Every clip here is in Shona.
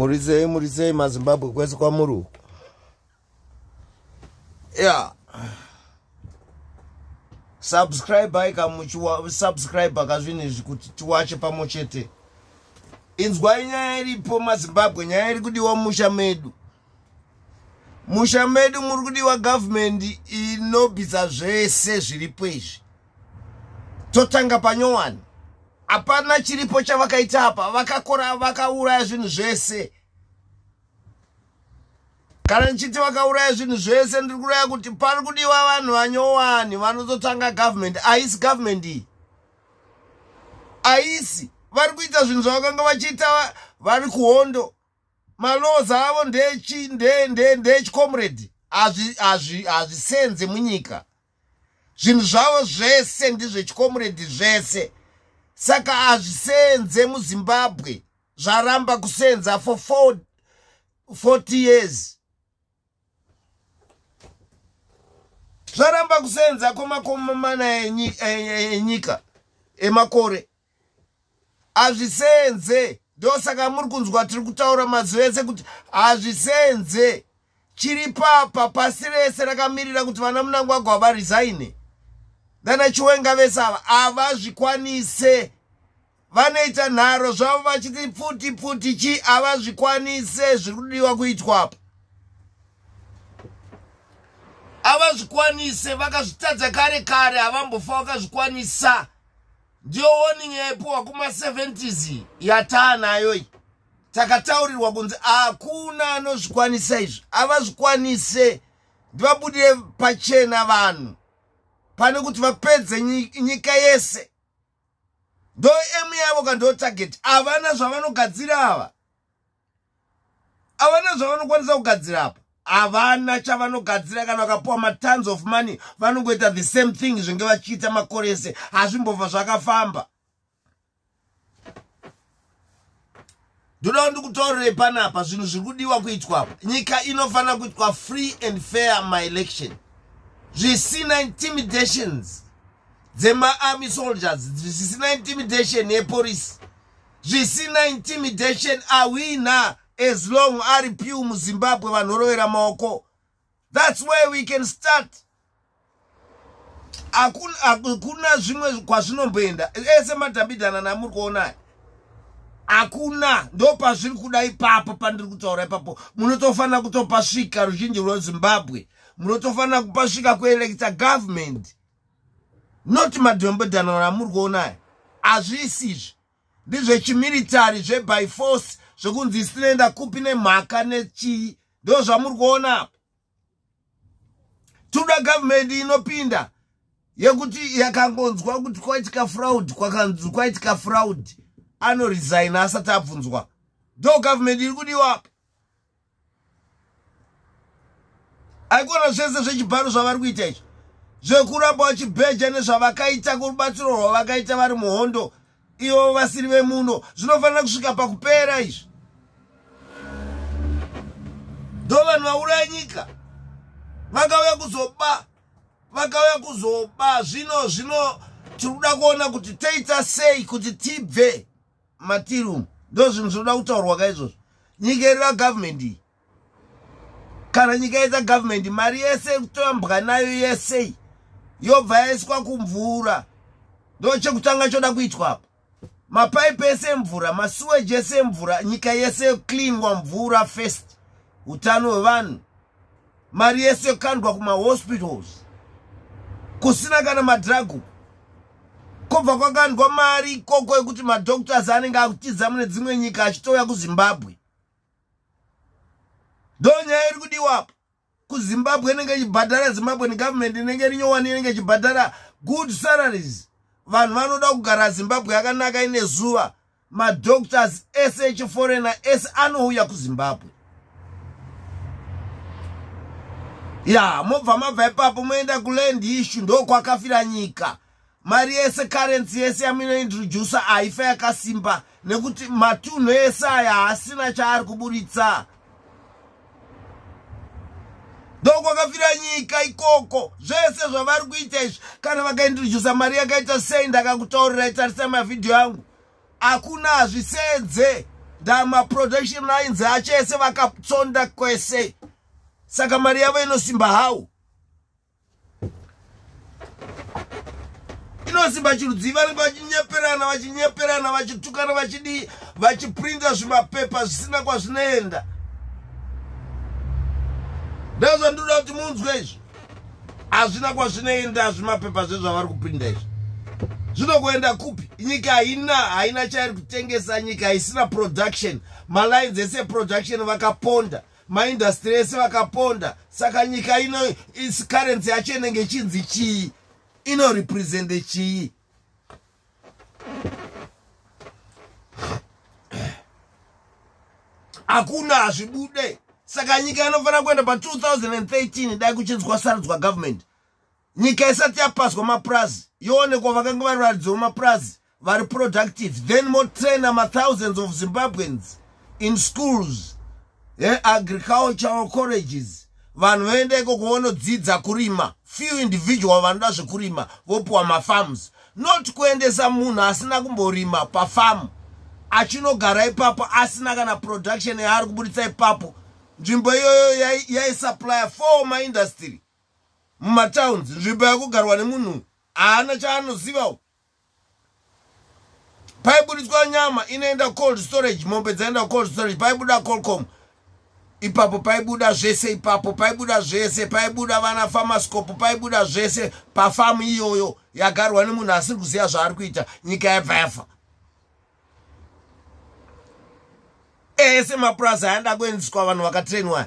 murisei murisei mazimbabwe kwese kwamuri uku ya. Subscribe ikamusubscribe kazvinhu izvi kuti tiwache pamwe chete. Inzwai nyaya iripo mazimbabwe nyaya iri kudiwa musha medu. Musha medu muri kudiwa gavhumendi inobvisa zvese zviripo izvi. Totanga panyowani hapana chiripo chavakaita apa. Vakakora vakauraya zvinhu zvese. Kana ndichiti vakauraya zvinhu zvese ndiri kuraya kuti pari kudiwa vanhu vanyowani vanototanga gavhumendi haisi gavhumendi iyi. Haisi vari kuita zvinhu zvavakanga vachiita vari kuhondo. Maloza avo ndechicomrade hazvisenze munyika. Zvinhu zvavo zvese ndezvechicomrade zvese saka hazvisenze muzimbabwe. Zvaramba kusenza for 40 years. Zvaramba kusenza kwemakumi mana enyika emakore. Hazvisenze. Ndosaka muri kunzwa tiri kutaura mazuva ese kuti hazvisenze. Chiri papa pasi rese rakamirira kuti vana munangwagwa varisaine vana chiwenga vese ava havazvikwanise vanoita nharo zvavo vachiti pfuti pfuti chi havazvikwanise zviri kudiwa kuitwa apa havazvikwanise vakazvitadza kare kare havambofa vakazvikwanisa. Ndiyo warning yaipiwa kuma70s yataanayo iyi takataurirwa kunzi hakuna anozvikwanisa izvi havazvikwanise ndivabudire pachena vanhu pane kuti vapedze nyika yese. Ndo emu yavo kandotageti havana zvavanogadzira ava. Havana zvavanokwanisa kugadzira apa. Havana chavanogadzira kana vakapiwa matons of money vanongoita the same thing zvenge vachiita makore ese. Hazvimbobva zvakafamba. Ndoda ndikutaurirei panapa zvinhu zviri kudiwa kuitwa apa. Nyika inofanira kuitwa free and fair maelection zvisina intimidations dzemaarmy soldiers zvisina intimidation yepolisi zvisina intimidation awina as long ari piu muzimbabwe vanhorovera maoko. Thats where we can start. Hakuna zvimwe kwazvinomboenda ese madhambidhana namuri kuonaya hakuna ndo pazviri kuda ipapo pandiri kutaura ipapo munotofanira kutopasvika ruzhinji rwezimbabwe munotofanira kupasvika kuelecta government. Not madhombodhana namuri kuonaya hazviisizvi ndizvechimilitary zveby force zvekunzi isinoenda kupi nemhaka nechii ndo zvamuri kuona apa toda gavhumendi inopinda yekuti yakangonzwa kuti kwaitika fraud kwakanzi kwaitika fraud. Anoresigna asati abvunzwa. Ndo gavhumendi iri kudiwa apa aikuona zvese zvechibharo zvavari kuita izvi. Zvekuramba vachibheja nezvavakaita kurubatsiro rwavakaita vari muhondo ivo vasiri vemuno. Zvinofanira kusvika pakupera izvi. Ndo vanhu vauraya nyika vakauya kuzoba vakauya kuzoba. Zvino zvino tiri kuda kuona kuti toita sei kuti tibve matirum ndo zvinhu zvinoda kutaurwa kaizvozvo nyika iri ragavhumendi iyi kana nyika yaita gavhumendi mari yese kutoambwa nayo yesei yobva yaiswa kumvura. Ndo chekutanga choda kuitwa apa? Mapaipi ese emvura masuweji ese emvura nyika yese yoklinwa mvura first utano hwevanhu mari yese yokandwa kumahospitals kusina kana madhragu kobva kwakandwa mari ikoko yekuti madoctors anenge akutiza mune dzimwe nyika achitouya kuzimbabwe ndo nyaya iri kudiwapo kuzimbabwe inenge ichibhadhara zimbabwe negavhumendi inenge rinyowani inenge ichibhadhara good salaries. Vanhu vanoda kugara zimbabwe yakanaka ine zuva. Madoctors ese echiforena ese anouya kuzimbabwe. Ya mobva mabva ipapo moenda kuland issue ndo kwakafira nyika. Mari yese karensi yese yamunointrodusa haifa yakasimba. Nekuti matunhu ese aya haasina chaari kuburitsa ndokwakafira nyika ikoko. Zvese zvavari kuita izvi. Kana vakaintrodusa mari yakaita sei ndakakutaurira itarisa mavhidhiyo angu. Hakuna hazvisenze. Nda maproduction lines acho ese vakatsonda kwese. Saka mari yavo inosimba hau. Inosimba chirudzi vanenge vachinyeperana vachinyeperana vachitukana vachidii vachiprinta zvimapepa zvisina kwazvinoenda ndozvandoda kuti munzwe izvi hazvina kwazvinoenda zvimapepa zvezvavari kuprinta izvi. Zvinokuenda kupi? Nyika haina haina chairi kutengesa nyika haisina production. Malines ese production vakaponda maindastry ese vakaponda. Saka nyika ino currency yacho inenge chinzi chii inorepresente chii? Hakuna hazvibude saka nyika inofanira kuenda pa2013 dai kuchinzwa sarudzwa government. Nyika isati yapaswa mapurazi yoonekwa vakanga vari varidzi vemapurazi vari productive then motraina mathousands of zimbabweans in schools agricultural colleges. Vanhu voenda ikoko vonodzidza kurima few individual vanoda zvekurima vopiwa mafarms. Not kuendesa munhu asina kumborima pafamu achinogara ipapo asina kana production yaari kubudisa ipapo nzvimbo iyoyo yaisuplya for maindastry mumatowns nzvimbo yakugarwa nemunhu haana chaanozivawo. Paibudiswa nyama inoenda cold storage mombe dzaenda cold storage paibuda colcom ipapo paibuda zvese ipapo paibuda zvese paibuda vana famascope paibuda zvese pafamu iyoyo yagarwa nemunhu asiri kuziva zvaari kuita nyika yabva yafa ese mapurazi aenda kuendeswa vanhu vakatrainwa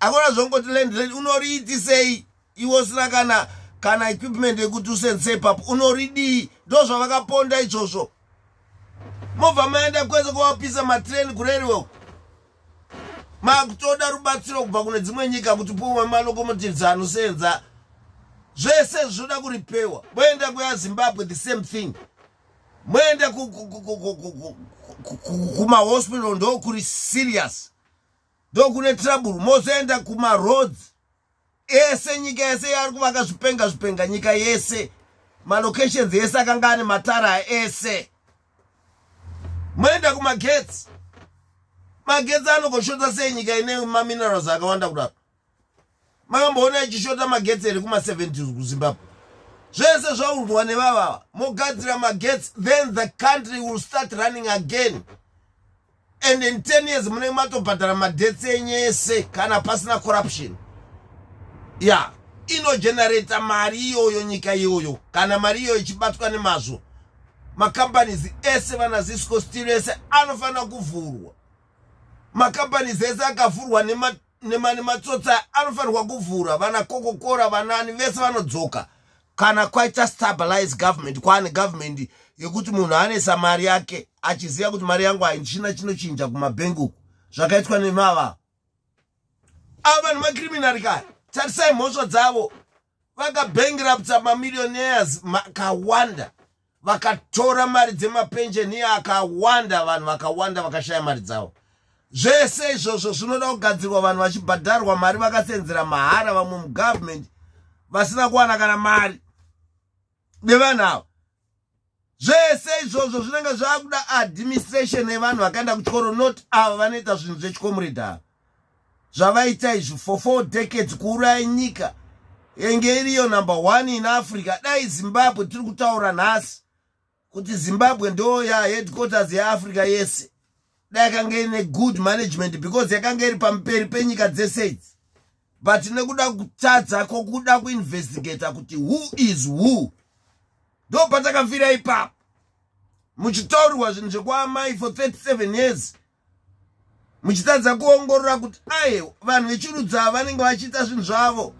akona zvongoti land unoriitisei iwo usina kana kana equipment yekuti usenzise ipapo. Unoridii? Ndo zvavakaponda izvozvo. Mobva maenda kwese kuvapisa matrain kureriwe makutoda rubatsiro kubva kune dzimwe nyika kuti pumwe malocomotives anosenza zvese zvoda kuripewa. Moenda kuyazimbabwe the same thing. Moenda kumahospital ndo kuri serious. Ndo kune trouble. Mozoenda kumaroads ese nyika yese yari kuvaka zvipenga zvipenga nyika yese. Malocations ese akanga ane matara ese. Moenda kumagetsi magetsi anogoshota sei nyika ine maminerals akawanda kudaro. Makamboona ichishota magetsi ere kuma70 kuzimbabwe zvese zvaurwa nevavava mogadzira magetsi then the country will start running again. And in 10 years munenge matobhadhara madetsi enye ese kana pasina corruption. Ya yeah. inogenerata mari iyoyo nyika iyoyo kana mari iyoyo ichibatwa nemazvo. Macompanies ese vana zisco stil ese anofanira kuvhurwa. Macompanies ese akavhurwa nematsotsa anofanirwa kuvhura. Vana kokokora vanani vese vanodzoka kana kwaita stabilize government kwaane government yekuti munhu anesa mari yake achiziva kuti mari yangu haichina chinochinja kumabhenguku zvakaitwa nemava. Ava vanhu makriminari kaya tarisai mhosva dzavo. Vakabhengirapta mamillionaires akawanda vakatora mari dzemapensheni akawanda vanhu vakawanda vakashaya mari dzavo. Zvese izvozvo zvinoda kugadzirwa vanhu vachibhadharwa mari vakasenzera mahara vamwe mugovernment vasina kuwana kana mari nevanhu ava zvese izvozvo zvinenge zvaakuda administration yevanhu vakaenda kuchikoro not ava vanoita zvinhu zvechikomuredha ava zvavaita izvi for four decades kuuraya nyika. Yenge iriyo number one in africa. Dai zimbabwe tiri kutaura nhasi kuti zimbabwe ndo yaheadquarters yeafrica yese. Dai yakanga ine good management because yakanga iri pamberi penyika dzese idzi. But nekuda kutadza kwokuda kuinvestigata kuti who is who ndo patakafira ipapo. Muchitaurirwa zvinhu zvekuamai for 37 years. Muchitadza kuongorora kuti aye vanhu vechirudzi ava vanenge vachiita zvinhu zvavo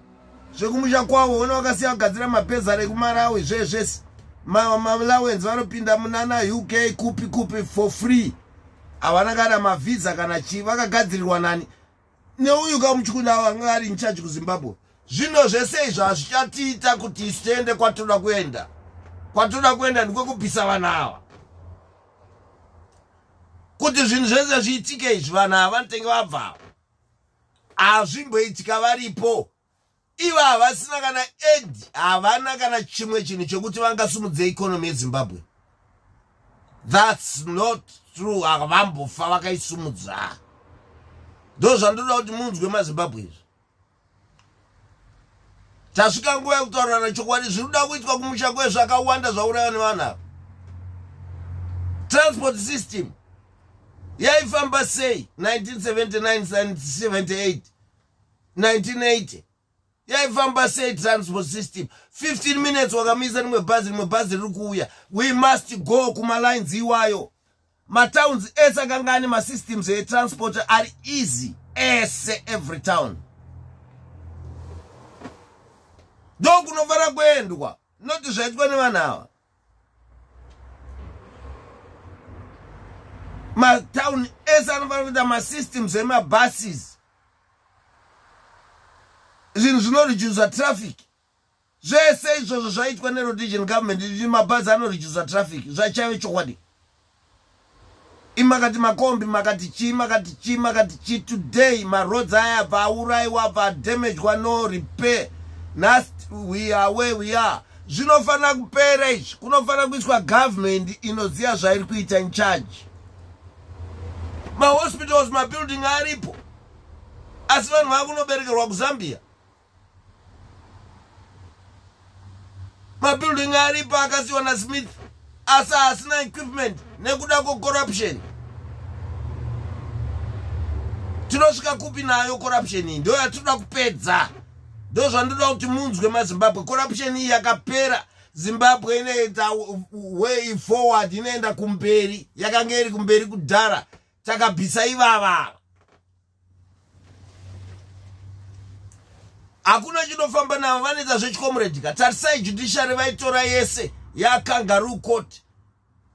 zvekumusha kwavo una vakasiya kugadzira mapezari ekumarawi zvezvese malawens vanopinda munana uk kupi kupi for free. Havana kana mavhiza kana chii vakagadzirirwa nani. Neuyu kamuchikunda vanga ari inchaji kuzimbabwe. Zvino zvese izvo hazvichatiita kuti isu tiende kwatoda kuenda kwatoda kuenda ndikwekupisa vanhu ava. Kuti zvinhu zvese zviitike izvi vanhu ava vanotenge vabva. Hazvimboitika varipo ivo havasina kana ed havana kana chimwe chinhu chokuti vangasumudze ikonomi yezimbabwe. Thats not true havambofa vakaisumudza. Ndo zvandoda kuti munzwe mazimbabwe izvi tasvika nguva yekutaurirana chokwadi zviri kuda kuitwa kumusha kwezvakawanda zvauraiwa nevanhu ava transport system yaifamba sei? 1979 1980 yaifamba sei transport system? 15 minutes wakamisa rimwe bhazi rimwe bhazi riri kuuya we must go kumalines iwayo. Matowns ese akanga ane masystems etransport ari easy ese every town ndo kunofanira kuendwa noti zvaitwa nevanhu ava matown ese anofanira kuita masystems emabuses. Zvinhu zvinoredusa traffic. Zvese izvozvo zvaitwa nerodition government i mabhazi anoredusa traffic zvachaive chokwadi. Imakati makombi makati chii makati chii makati chii today maroads aya abva aurayiwa abva adamagwa no repair nast we are where we are. Zvinofanira kupera izvi. Kunofanira kuiswa government inoziva zvairi kuita in charge. Mahospitals mabuilding aripo. Asi vanhu vakunoberekerwa kuzambia. Mabuilding aripo akasiyiwa nasmith. Asi asina equipment nekuda kwecorruption. Tinosvika kupi nayo corruption iyi? Ndo yatinoda kupedza ndo zvandoda kuti munzwe mazimbabwe. Corruption iyi yakapera. Zimbabwe inoita way forward inoenda kumberi yakanga iri kumberi kudhara. Takabvisa ivava. Hakuna chinofamba navo vanoita zvechicomradika tarisai judiciary vaitora yese yakangaroo court.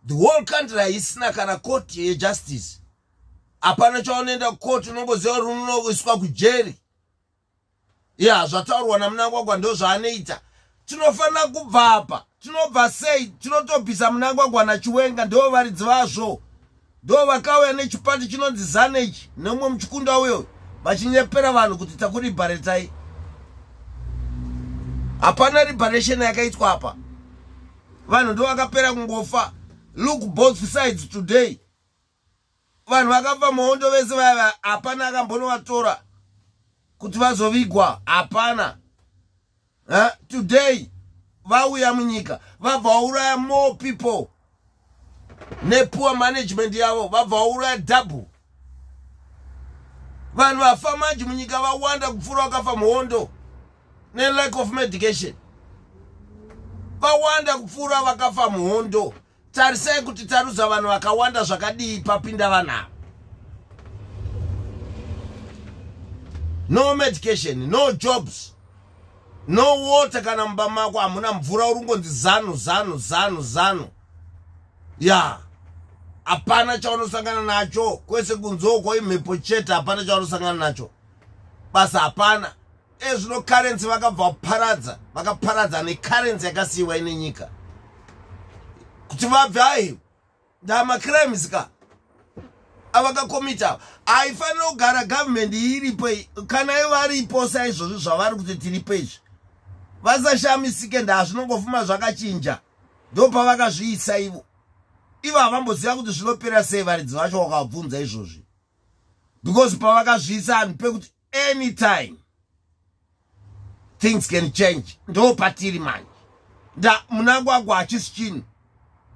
The whole country haisina kana court yejustice hapana chaunoenda kucourt unongoziva kuti unoiswa kujeri ya zvataurwa namunangwagwa ndo zvaanoita tinofanira kubva apa tinobva sei tinotobvisa munangwagwa nachiwenga ndo varidzi vazvo. Ndo vakauya nechipati chinonzi zanechi nemumwe muchikunda uyo vachinyepera vanhu kuti takuribaretai hapana liberation yakaitwa apa. Vanhu ndo vakapera kungofa. Look both sides today. Vanhu vakafa muhondo vese vaya hapana akambonovatora kuti vazovigwa? Hapana. Today vauya munyika vabva vauraya more people. Nepoor management yavo vabva vauraya double. Vanhu vafa manje munyika vawanda kupfuura vakafa muhondo nelack of medication. Vawanda kupfuura vakafa muhondo. Tarisai kuti taruza vanhu vakawanda zvakadii papinda vanhu ava no medication no jobs no water kana mumba mako hamuna mvura uri ngonzi zanu zanu zanu zanu. Ya hapana chaunosangana nacho. Kwese kunzoko imhepo chete hapana chaunosangana nacho. Basa hapana. Ezvino karensi vakabva kuparadza vakaparadza nekarensi yakasiyiwa ine nyika. Kuti vabve ai ndamacrimes ka avakakomita. Haifanira kugara gavhumendi iripo kana ivaripo saizvozvo zvavari kuti tiripo izvi. Vasashamisike ndazvinongofuma zvakachinja. Ndo pavakazviisa ivo. Ivo havamboziva kuti zvinopera sei varidzi vacho wakabvunza izvozvi. Because pavakazviisa hanhu pekuti anytime things can change ndo patiri manje. Nda munangwagwa hachisi chinhu.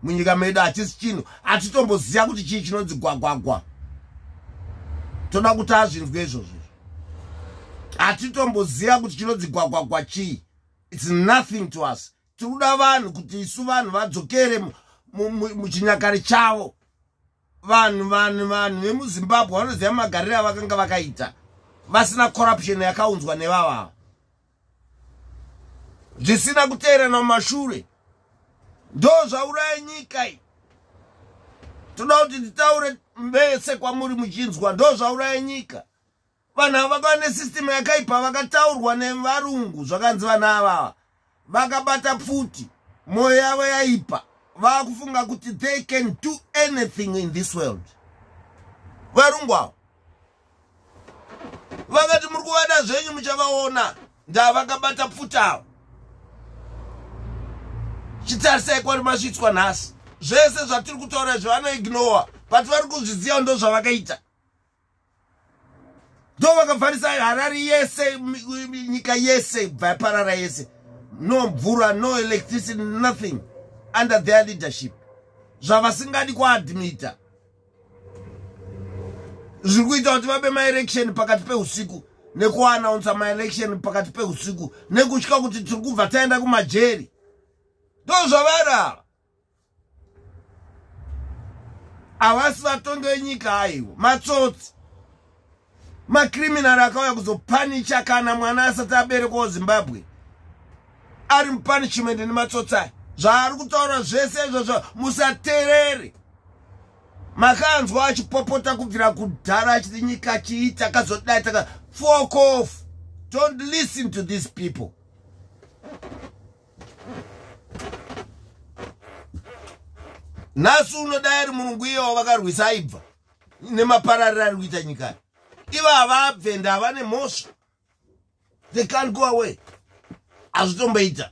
Munyika medu hachisi chinhu. Hatitomboziva kuti chii chinonzi gwagwagwa toda kuti azvinzwe izvozvo. Hatitomboziva kuti chinonzi gwagwagwa chii. Its nothing to us. Tiri kuda vanhu kuti isu vanhu vadzokere muchinyakare chavo. Vanhu vanhu vanhu vemuzimbabwe vanoziva magariro avakanga vakaita. Vasina corruption yakaunzwa nevavava zvisina kuteerana mumashure. Ndo zvauraya nyika iyi. Toda kuti titaure vese kwamuri muchinzwa ndo zvauraya nyika. Vanhu ava vakava nesistemu yakaipa vakataurwa nevarungu zvakanzi vanhu avava vakabata pfuti. Mwoyo yavo yaipa. Vakufunga kuti they can do anything in this world. Varungu avo vakati muri kuvada zvenyu muchavaona ndavakabata pfuti avo. Chitarisai kwari masvitswa nhasi. Zvese zvatiri kutaura izvi vanoignowa but vari kuzviziva ndo zvavakaita. Ndo vakabvarisa harari yese nyika yese bva yaparara yese. No mvura no electricity nothing. Under their leadership. Zvavasingadi kuadmita. Zviri kuita kuti vabe maelection pakati peusiku nekuanaunsa maelection pakati peusiku nekutya kuti tiri kubva taenda kumajeri. Ndo zvavara havasi vatongi venyika aiwo matsotsi. Makriminari akauya kuzopanicha kana mwana asati aberekwawo zimbabwe. Ari mupanishment nematsotsi aya. Zvaari kutaura zvese izvozvo. Musateerere makanzwa achipopota kubvira kudhara achiti nyika chii takazodai taka fok off. Don't listen to these people nhasi unodai ari murungu iye wavakarwisa aibva. Nemaparariro ari kuita nyikani ivo havabve ndava nemhosva they can't go away. Hazvitomboita.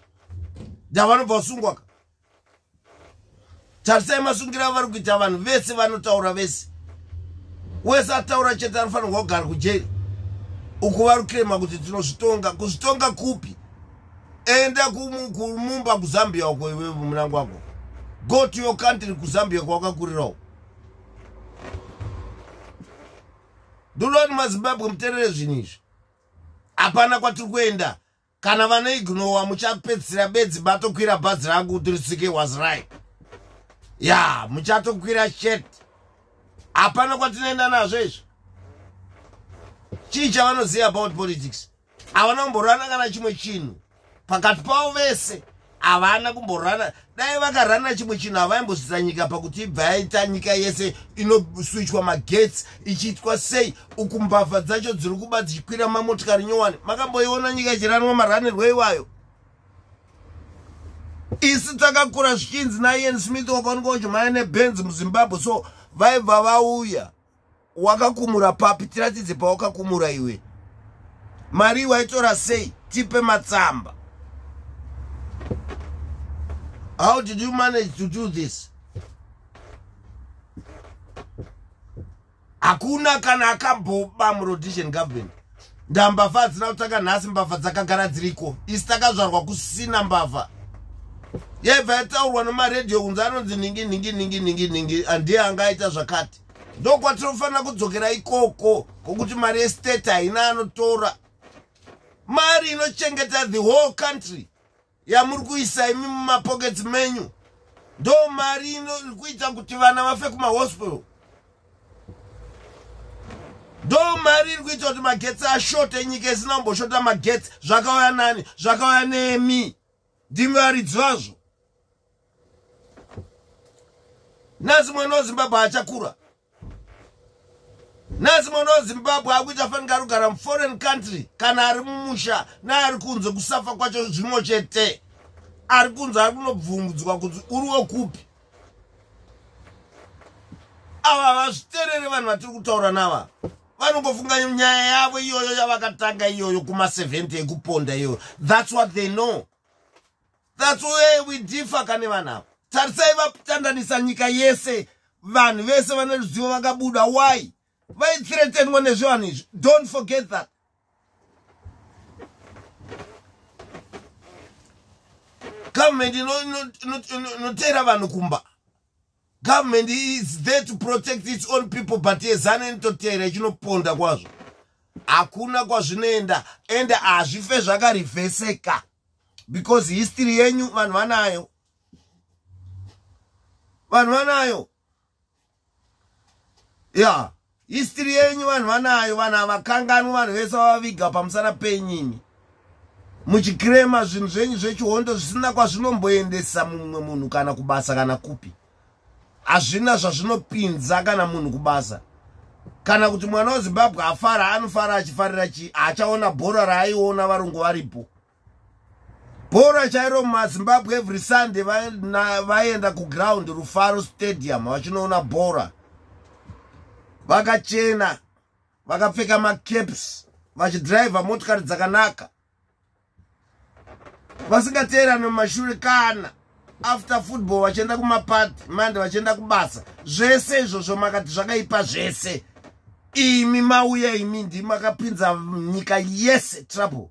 Ndavanobva usungwaka tarisai masungira avari kuita vanhu vese vanotaura vese. Wese ataura chete anofanirwa kugara kujeri. Uku vari kurema kuti tinozvitonga kuzvitonga kupi? Enda kumumba kuzambia uko iwewe munangu wako go to your country kuzambia kwawakakurirawo ndinoti mazimbabwe muteerere zvinhu izvi. Hapana kwatiri kuenda kana vanoignowa muchapedzisira bedzi batokwira bhazi rangu kuti risike was right. Ya muchatokwira shet hapana kwatinoenda nazvo izvo chii chavanoziva about politics? Havana kumborana kana chimwe chinhu. Pakati pavo vese havana kumborana. Dai vakarana chimwe chinhu havaimbosvisa nyika pakuti ibva yaita nyika yese inoswichwa magetsi ichiitwa sei. Uku mbavha dzacho dziri kuba dzichikwira mamotikari nyowani. Makamboiona nyika ichiranwa maranirwo iwayo. Isi takakura zvichinzi naian smith wakaoneka uchimhanya nebenzi muzimbabwe so vaibva vauya. Wakakumura papi tiratidze pawakakumura iwe. Mari waitora sei? Tipe matsamba how did you manage to do this? Hakuna kana akamboba murodition government ndambavha hadzina kutanga nhasi mbavha dzakagara dziriko? Isi takazvarwa kusina mbavha. Yaibva yataurwa nemaredhiyo kunzi anonzi ningi ningi ningi ningi ningi handiye angaita zvakati. Ndokwatinofanira kudzokera ikoko kwokuti mari yestate haina anotora. Mari inochengeta the whole country yamuri kuisa imi mumapokets menyu. Ndo mari iri kuita kuti vana vafe kumahospital. Ndo mari iri kuita kuti magetsi ashote nyika isina kumboshota magetsi. Zvakauya nani? Zvakauya nemi ndimi varidzi vazvo nhasi mwana wezimbabwe achakura nhasi mwana wezimbabwe akuita fanika ari kugara muforeign country. Kana ari mumusha naari kunze kusafa kwacho zvimwe chete. Ari kunze ari kunobvungudzwa kuti uri wekupi. Ava vazviterere vanhu vatiri kutaura nava. Vanongofunga nyaya yavo iyoyo yavakatanga iyoyo kuma70 ekuponda iyoyo. Thats what they know. Thats way we differ kane vanhu ava. Tarisai vatandanisa nyika yese. Vanhu vese vane ruzivo vakabuda. Why vaithretenwa nezvevanhu izvi. Don't forget that. Government inoteera vanhu kumba. Government is there to protect its own people but yezana inototeera ichinoponda kwazvo. Hakuna kwazvinoenda ende hazvife zvakarivheseka because history yenyu vanhu vanayo. Vanhu vanayo. Ya yeah. History yenyu vanhu vanayo vanhu havakanganwi vanhu vese vavaviga pamusana penyini. Muchikrema zvinhu zvenyu zvechihondo zvisina kwazvinomboendesa mumwe munhu kana kubasa kana kupi. Hazvina zvazvinopinza kana munhu kubasa. Kana kuti mwana wezimbabwe afara anofara achifarira chi achaona bhora raaiona varungu varipo. Bhora chairo mumazimbabwe every sunday vaenda kuground rufaro stadium vachinoona bhora vakachena vakapfeka macaps vachidhiraivha motikari dzakanaka. Vasingateerani mumashure kana after football vachienda kumapati mande vachienda kubasa. Zvese izvozvo makati zvakaipa zvese. Imi mauya imi ndi makapinza nyika yese trouble.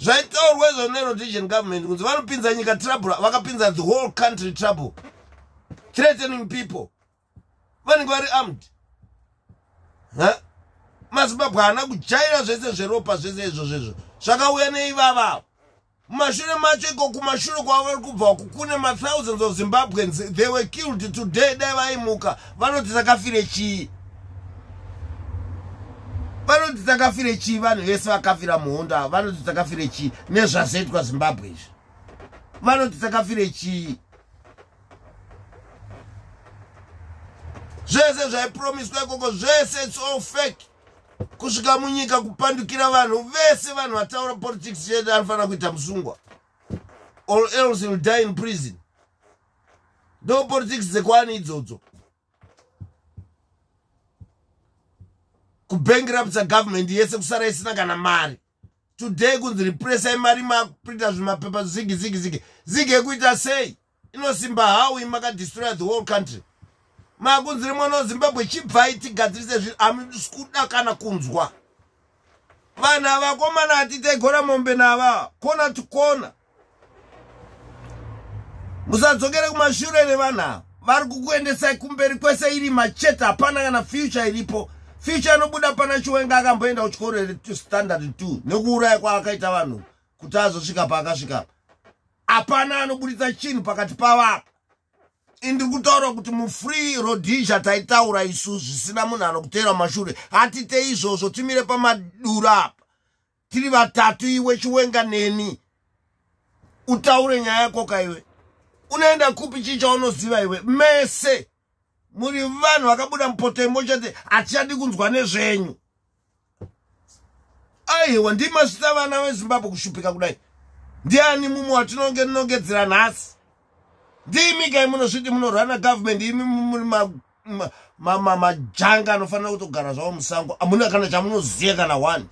Zvaitaurwa izvo nerodition government kunzi vanopinza nyika trouble vakapinza the whole country trouble. Threatening people vanenge vari armed. Mazimbabwe haana kujaira zvese zveropa zvese izvo zvakauya neivavavo mumashure macho iko kumashure kwavari kubva ku kune mathousands of zimbabweans. They were killed today dai vaimuka. Vanoti takafire chii? Vanoti takafire chii? Vanhu vese vakafira muhondo ava vanoti takafire chii? Nezvazoitwa zimbabwe izvi. Vanoti takafire chii zvese zvaipromiswa ikoko zvese its all fake. Kusvika munyika kupandukira vanhu vese vanhu vataura politics chedu anofanira kuita musungwa. Or else will die in prison. Ndo politics dzekuani idzodzo. Kubankrupta government yese kusara isina kana mari. Today kunzi repressai mari makuita zvimapepa zigi zigi zigi zigi yekuita sei? Inosimba hawi makadestroya the whole country makunzi rimwana wezimbabwe chibvai tigadzirise zvinhu hamisi kuda kana kunzwa. Vanhu avakomana hatitaigora mombe nava kona tikona. Musadzokere kumashure nevanhu ava. Vari kukuendesai kumberi kwese iri machete hapana kana future iripo. Future inobuda pana chiwenga akamboenda kuchikoro standard 2 nekuuraya kwaakaita vanhu kuti azosvika paakasvikapa hapana anobudisa chinhu pakati pavapa indiri kutaura kuti mufree rodisha taitaura isu zvisina munhu anokuteera mashure. Hatite izvozvo timire pamadura apa. Tiri vatatu iwe chiwenga neni utaure nyaya yako kaiwe unoenda kupi chii chaunoziva iwe? Mese. Muri vanhu vakabuda mupotembo chete hatichadi kunzwa nezvenyu. Aiwa ndimasvita vana vezimbabwe kushupika kudai. Ndiani mumwe watinonge nongedzera nhasi ndimi kai munozviti munorwa nagovernment imi muri majanga anofanira kutogara zvavo musango. Hamuna kana chamunoziva kana one.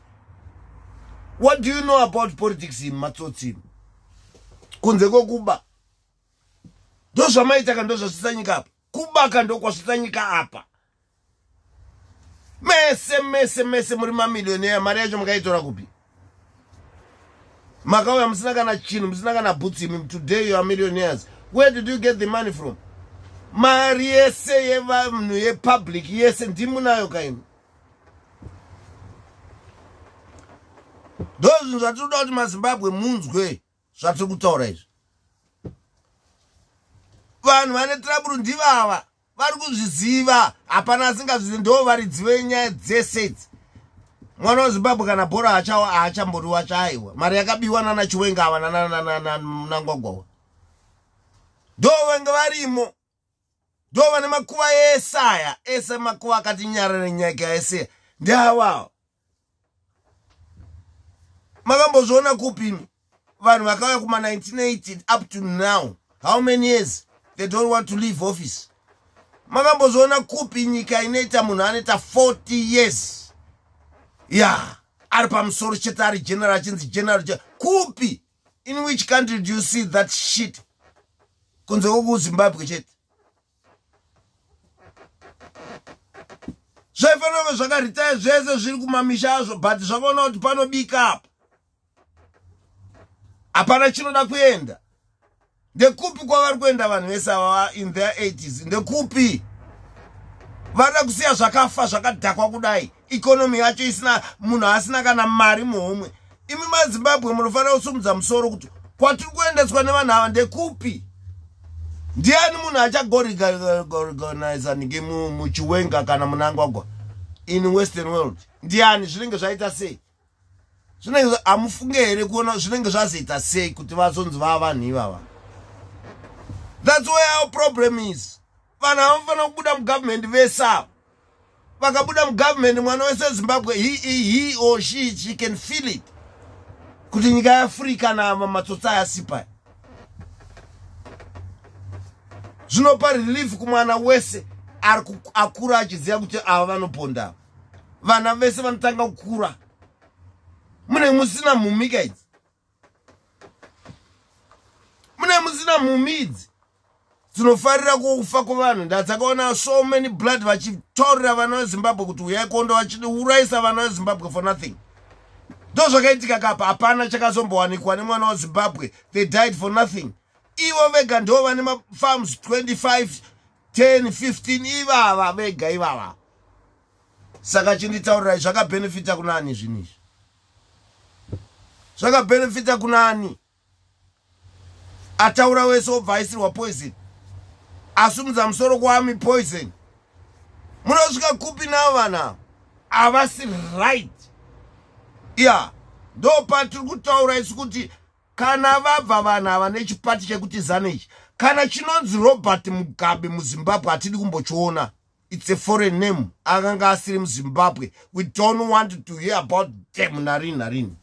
What do you know about politics imi matsotsi? Imi kunze kwokuba ndo zvamaitaka ndo zvasvitsa nyika apa kubaka ndo kwasvitsa nyika apa. Mese mese mese muri mamilioneya mari yacho makaitora kupi? Makauya musina kana chinhu musina kana bhutsi imi today you are millionaires where did you get the money from? Mari yese yevanhu yepublic yese ndimunayo kaini. Ndo zvinhu zvatiri kuda kuti mazimbabwe munzwe zvatiri kutaura izvi. Vanhu vane traburu ndivava vari kuzviziva hapana asingazvizi ndo varidzive nyaya dzese idzi. Mwana wezimbabwe kana bhora haachamboriwa chaiwa mari yakabiwa nana chiwengava nanangwagwawa ndo vange varimo ndo vane makuva eesaya ese makuva akati nyarare nyika ese ndeavawo makambozviona kupimi vanhu vakauya kuma1980 up to now. How many years? They don't want to leave office. Makambozviona kupi nyika inoita munhu anoita 40 years? Ya yeah. ari pamusoro chete ari general achinzi general kupi? In which country do you see that shit kunze kwokuzimbabwe chete. Zvaifanira kuve zvakaritaya zvese zviri kumamisha azvo but zvakaona kuti panobika apa. Hapana chinoda kuenda. Ndekupi kwavari kuenda vanhu vese ava in their 80s ndekupi? Vada kusiya zvakafa zvakadhakwa kudai. Ikonomi yacho isina munhu asina kana mari muhomwe. Imi mazimbabwe munofanira kusumudza musoro kuti kwatiri kuendeswa nevanhu ava ndekupi ndiani munhu achagoriganiza nge muchiwenga kana munangwagwa? In western world. Ndiani? Zvinenge zvaita sei? Zvinenge hamufunge here kuona zvinenge zvazoita sei kuti vazonzi vava vanhu ivava? Thats where our problem is. Vanhu havafanira kubuda mugovernment vese ava. Vakabuda mugovernment mwana wese wezimbabwe he or she she can feel it. Kuti nyika yeafrica namatsotsi ayasipai zvinopa relief kumwana wese ari akura achiziva kuti ava vanoponda. Vana vese vanotanga kukura. Mune musina mhumika idzi? Mune musina mhumi idzi? Dzinofarira kufa kwevanhu ndadzakaona so many blood vachitaurira vana vezimbabwe kuti uyai kondo vachiurayisa vana vezimbabwe for nothing. Ndo zvakaitika kapa hapana chakazombowanikwa nemwana wezimbabwe. They died for nothing ivo vega ndo vane mafarms 25 10 15 ivava vega ivava. Saka chinditaurirai zvakabhenefita kuna ani zvinizvi zvakabhenefita kuna ani? Ataura wese obva aisirwa poison. Asumudza musoro kwami poison. Munosvika kupi navo vanhu havasi right. Ya ndo patiri kutaura isu kuti kana vabva vanhu ava nechipati chekuti zanechi kana chinonzi robert mugabe muzimbabwe hatidi kumbochiona. Its a foreign name akanga asiri muzimbabwe. We don't want to hear about them. Narini narini